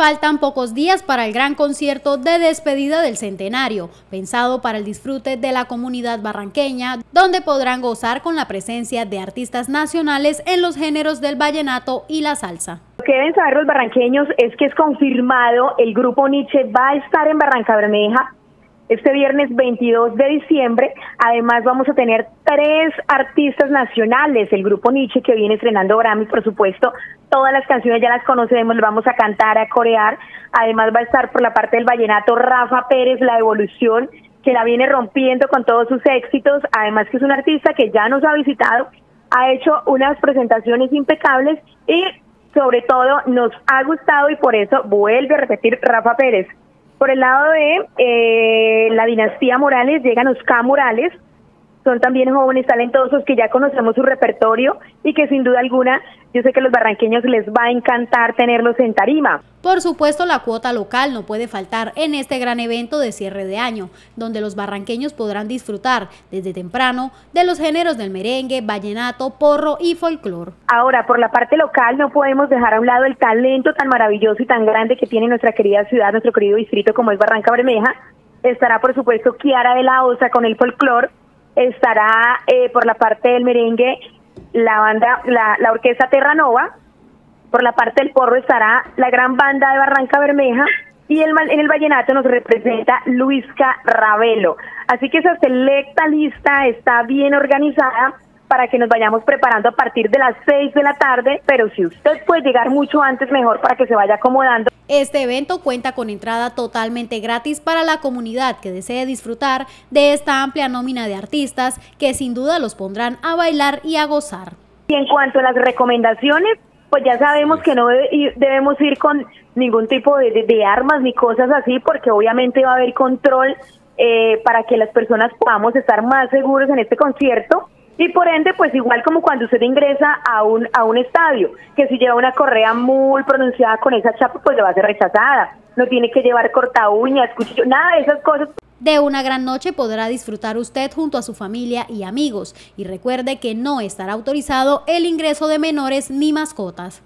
Faltan pocos días para el gran concierto de despedida del centenario, pensado para el disfrute de la comunidad barranqueña, donde podrán gozar con la presencia de artistas nacionales en los géneros del vallenato y la salsa. Lo que deben saber los barranqueños es que es confirmado, el grupo Nietzsche va a estar en Barranca Bermeja este viernes 22 de diciembre. Además vamos a tener tres artistas nacionales, el grupo Nietzsche que viene estrenando Grammy, por supuesto. Todas las canciones ya las conocemos, le vamos a cantar, a corear. Además va a estar por la parte del vallenato Rafa Pérez, La Evolución, que la viene rompiendo con todos sus éxitos. Además que es un artista que ya nos ha visitado, ha hecho unas presentaciones impecables y sobre todo nos ha gustado y por eso vuelve a repetir Rafa Pérez. Por el lado de eh, la dinastía Morales llegan Oscar Morales, son también jóvenes talentosos que ya conocemos su repertorio y que sin duda alguna yo sé que a los barranqueños les va a encantar tenerlos en tarima. Por supuesto, la cuota local no puede faltar en este gran evento de cierre de año, donde los barranqueños podrán disfrutar desde temprano de los géneros del merengue, vallenato, porro y folclor. Ahora, por la parte local no podemos dejar a un lado el talento tan maravilloso y tan grande que tiene nuestra querida ciudad, nuestro querido distrito como es Barranca Bermeja. Estará, por supuesto, Kiara de la Osa con el folclor, estará eh, por la parte del merengue la banda, la, la orquesta Terranova, por la parte del porro estará la gran banda de Barranca Bermeja y el, en el vallenato nos representa Luisca Ravelo. Así que esa selecta lista está bien organizada para que nos vayamos preparando a partir de las 6 de la tarde, pero si usted puede llegar mucho antes, mejor para que se vaya acomodando. Este evento cuenta con entrada totalmente gratis para la comunidad que desee disfrutar de esta amplia nómina de artistas que sin duda los pondrán a bailar y a gozar. Y en cuanto a las recomendaciones, pues ya sabemos que no debemos ir con ningún tipo de, armas ni cosas así, porque obviamente va a haber control eh, para que las personas podamos estar más seguros en este concierto y por ende, pues igual como cuando usted ingresa a un, a un estadio, que si lleva una correa muy pronunciada con esa chapa, pues le va a ser rechazada. No tiene que llevar corta uñas, cuchillo, nada de esas cosas. De una gran noche podrá disfrutar usted junto a su familia y amigos. Y recuerde que no estará autorizado el ingreso de menores ni mascotas.